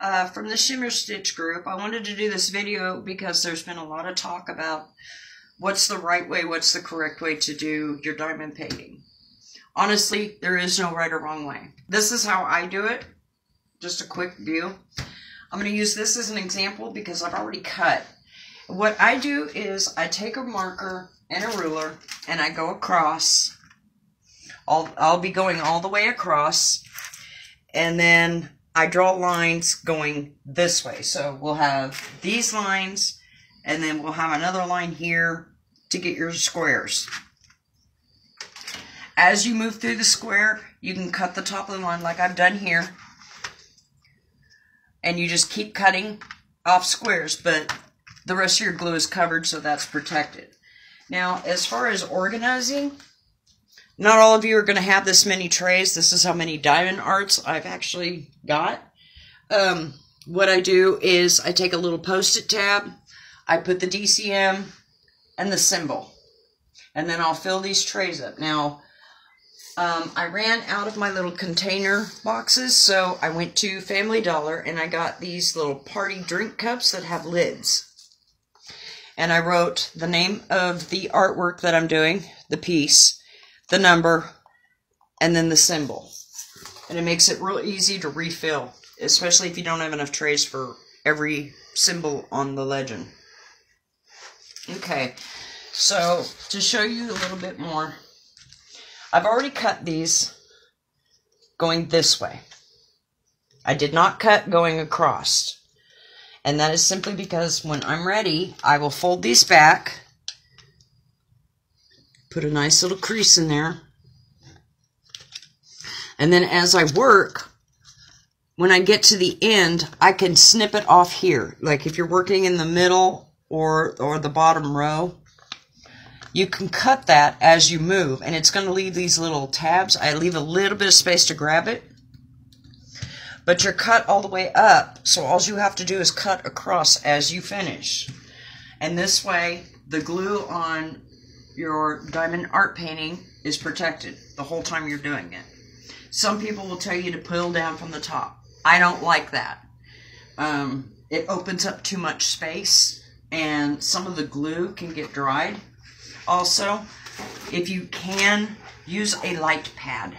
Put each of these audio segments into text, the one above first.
uh, from the Shimmer Stitch group. I wanted to do this video because there's been a lot of talk about what's the right way, what's the correct way to do your diamond painting. Honestly, there is no right or wrong way. This is how I do it. Just a quick view. I'm going to use this as an example because I've already cut. What I do is I take a marker and a ruler and I go across. I'll, I'll be going all the way across and then I draw lines going this way. So we'll have these lines and then we'll have another line here to get your squares. As you move through the square, you can cut the top of the line like I've done here. And you just keep cutting off squares, but the rest of your glue is covered, so that's protected. Now, as far as organizing, not all of you are going to have this many trays. This is how many diamond arts I've actually got. Um, what I do is I take a little post-it tab, I put the DCM and the symbol, and then I'll fill these trays up. Now, um, I ran out of my little container boxes, so I went to Family Dollar and I got these little party drink cups that have lids. And I wrote the name of the artwork that I'm doing, the piece, the number, and then the symbol. And it makes it real easy to refill, especially if you don't have enough trays for every symbol on the legend. Okay, so to show you a little bit more, I've already cut these going this way. I did not cut going across. And that is simply because when I'm ready, I will fold these back, put a nice little crease in there. And then as I work, when I get to the end, I can snip it off here. Like if you're working in the middle or, or the bottom row, you can cut that as you move, and it's going to leave these little tabs. I leave a little bit of space to grab it, but you're cut all the way up, so all you have to do is cut across as you finish. And this way, the glue on your diamond art painting is protected the whole time you're doing it. Some people will tell you to pull down from the top. I don't like that. Um, it opens up too much space, and some of the glue can get dried also, if you can, use a light pad.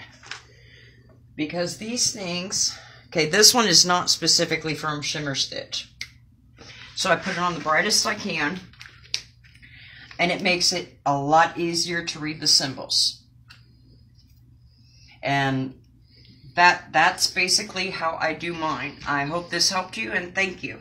Because these things, okay, this one is not specifically from Shimmer Stitch. So I put it on the brightest I can. And it makes it a lot easier to read the symbols. And that that's basically how I do mine. I hope this helped you and thank you.